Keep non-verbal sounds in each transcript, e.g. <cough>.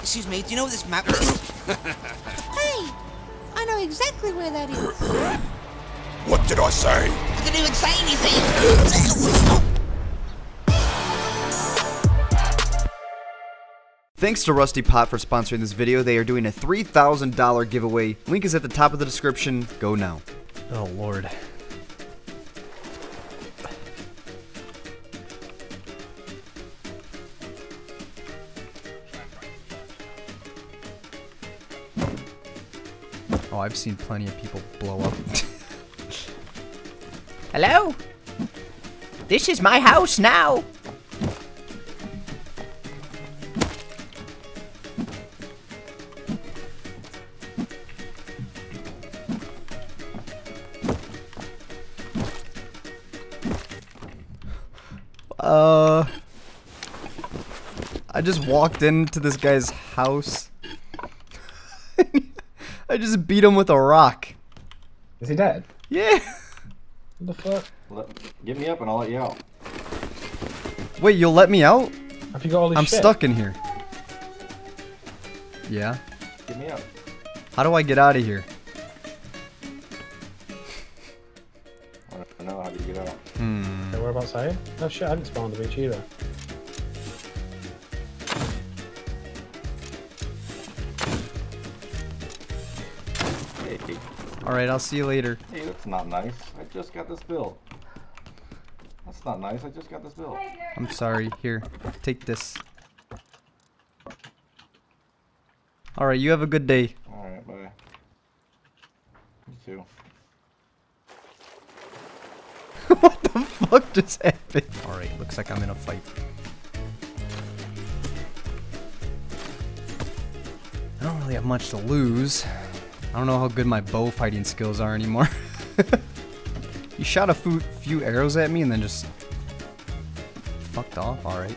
Excuse me, do you know what this map is? <coughs> Hey, I know exactly where that is. <coughs> What did I say? I didn't even say anything. Thanks to Rusty Pot for sponsoring this video. They are doing a $3,000 giveaway. Link is at the top of the description. Go now. Oh, Lord. Oh, I've seen plenty of people blow up. <laughs> Hello? This is my house now. Uh, I just walked into this guy's house. I just beat him with a rock. Is he dead? Yeah. What the fuck? Let, get me up and I'll let you out. Wait, you'll let me out? Have you got all this I'm shit? stuck in here. Yeah. Get me up. How do I get out of here? I don't know how to get out. Hmm. Okay, whereabouts are you? Oh shit, I didn't spawn on the beach either. Hey, All right, I'll see you later. hey, that's not nice. I just got this bill. That's not nice. I just got this bill. I'm sorry. Here, take this. All right, you have a good day. All right, bye. You too. <laughs> what the fuck just happened? All right, looks like I'm in a fight. I don't really have much to lose. I don't know how good my bow fighting skills are anymore. <laughs> you shot a few, arrows at me and then just fucked off. All right.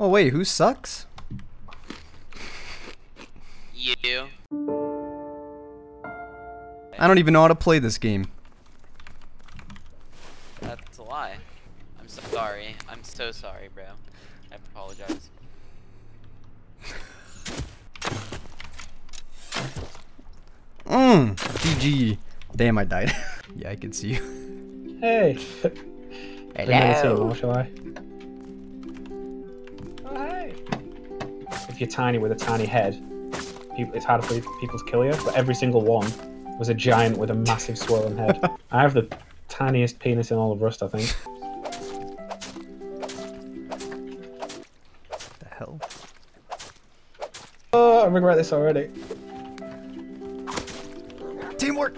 Oh wait, who sucks? You. I don't even know how to play this game. That's a lie. I'm so sorry. I'm so sorry, bro. I apologize. Mmm. GG. Damn, I died. <laughs> yeah, I can see you. Hey! I've never seen Hello. more, shall I? Oh, hey! If you're tiny with a tiny head, people, it's harder for people to kill you, but every single one was a giant with a massive swollen head. <laughs> I have the tiniest penis in all of Rust, I think. What the hell? Oh, I regret this already. Teamwork.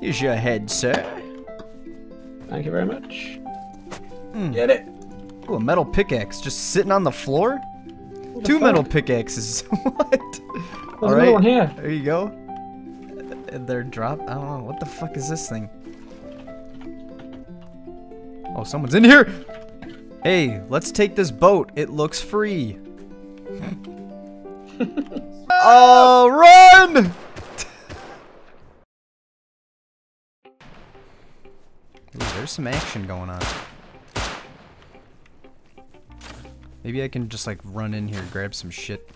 Here's your head, sir. Thank you very much. Hmm. Get it! Ooh, a metal pickaxe just sitting on the floor? What Two metal pickaxes. <laughs> what? There's All one here. There you go. They're dropped. I don't know. What the fuck is this thing? Oh, someone's in here. Hey, let's take this boat. It looks free. oh, <laughs> run! Ooh, there's some action going on. Maybe I can just like run in here, grab some shit.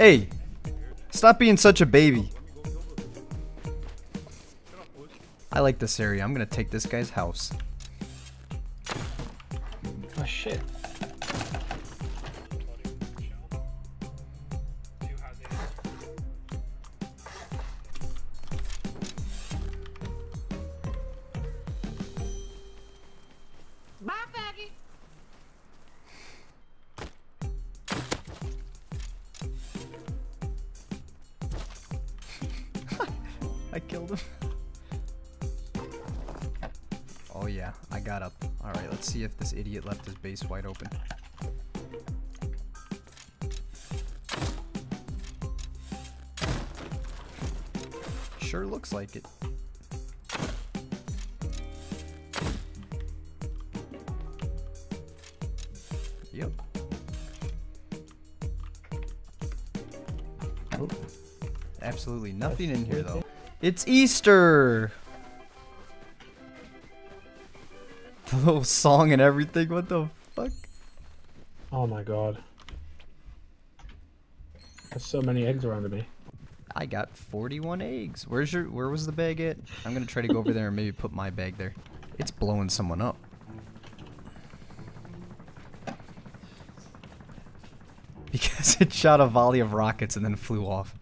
Hey, stop being such a baby. I like this area. I'm gonna take this guy's house. Oh shit. I killed him. <laughs> Oh yeah. I got up. Alright, let's see if this idiot left his base wide open. Sure looks like it. Yep. Absolutely nothing in here though. It's Easter! The little song and everything, what the fuck? Oh my god. There's so many eggs around me. I got 41 eggs. Where's your where was the bag at? I'm gonna try to go over there and maybe put my bag there. It's blowing someone up. <laughs> Because it shot a volley of rockets and then flew off.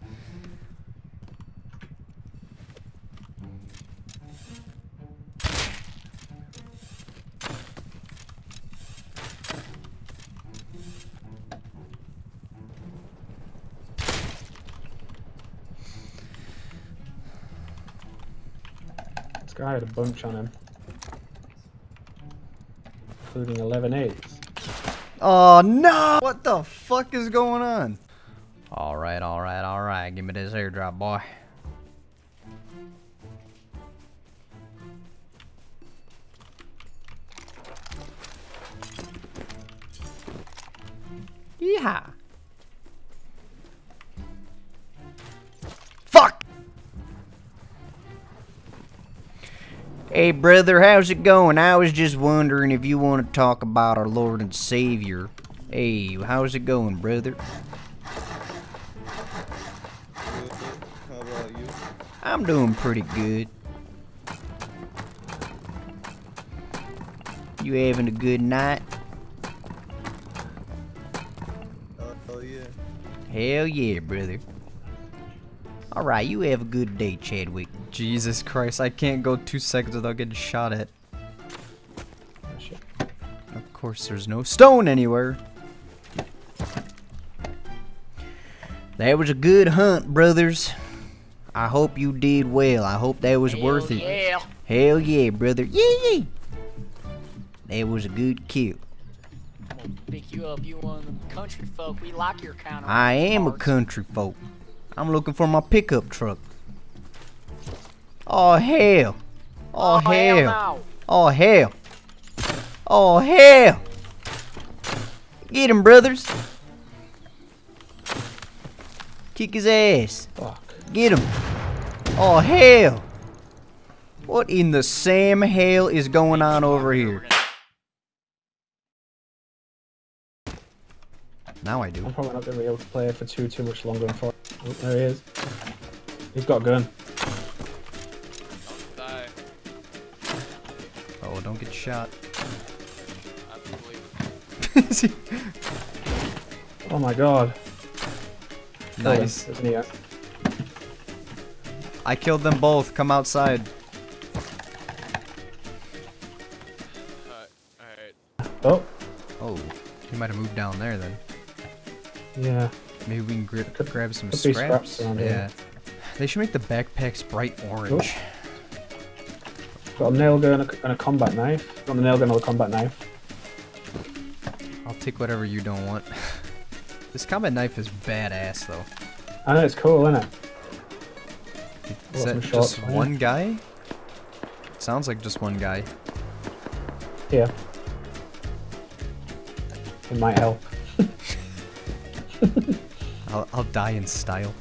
Guy had a bunch on him. Including 11 eggs. Oh no! What the fuck is going on? Alright, alright, alright. Give me this airdrop, boy. Yeehaw! Fuck! Hey brother, how's it going? I was just wondering if you want to talk about our Lord and Savior. Hey, how's it going, brother? How about you? I'm doing pretty good. You having a good night? Oh yeah. Hell yeah, brother. Alright, you have a good day, Chadwick. Jesus Christ, I can't go two seconds without getting shot at. Oh. Of course, there's no stone anywhere. That was a good hunt, brothers. I hope you did well. I hope that was worth it. Yeah. Hell yeah, brother. Yee! That was a good kill. I'm gonna pick you up. You one of them country folk. We like your kind of. I am a parts. country folk. I'm looking for my pickup truck. Oh hell. Oh, oh hell. no. Oh hell. Oh hell. Get him, brothers. Kick his ass. Fuck. Get him. Oh hell. What in the Sam hell is going on over here? Now I do. I'm probably not going to be able to play it for too too much longer. Unfortunately. Oh, there he is. He's got a gun. Don't die. Oh, don't get shot. I believe. <laughs> Oh my god. Kill nice. Isn't uh, I killed them both. Come outside. Alright. Oh, Oh, he might have moved down there then. Yeah. Maybe we can Could- grab some scraps. scraps yeah. They should make the backpacks bright orange. Got a nail gun and a, and a combat knife. Got the nail gun and a combat knife. I'll take whatever you don't want. <laughs> this combat knife is badass though. I know it's cool, isn't it? Is that just it. one guy? Sounds like just one guy. Yeah. It might help. I'll, I'll die in style.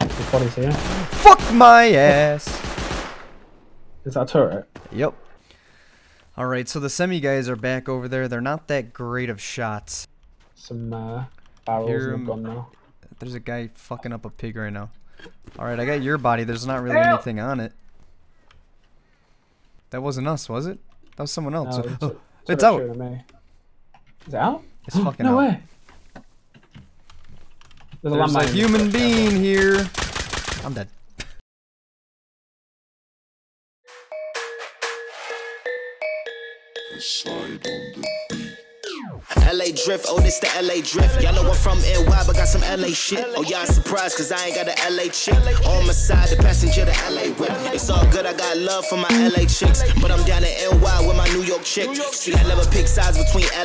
His body's here. Fuck my ass! Is that a turret? Yep. Alright, so the semi guys are back over there. They're not that great of shots. Some uh, barrels Here, and um, gun now. There's a guy fucking up a pig right now. Alright, I got your body. There's not really anything on it. That wasn't us, was it? That was someone else. No, Oh, it's, <laughs> oh, turret it's out. shooting at. Is it out? It's fucking no out. way. There's a There's a landmine in the human being here. I'm dead. Side on the beat. LA drift, oh this the LA drift. Y'all know I'm from NY, but got some LA shit. Oh y'all surprised cause I ain't got a LA chick. On my side, the passenger, the LA whip. It's all good, I got love for my LA chicks. But I'm down in NY with my New York chick. See, I never pick sides between LA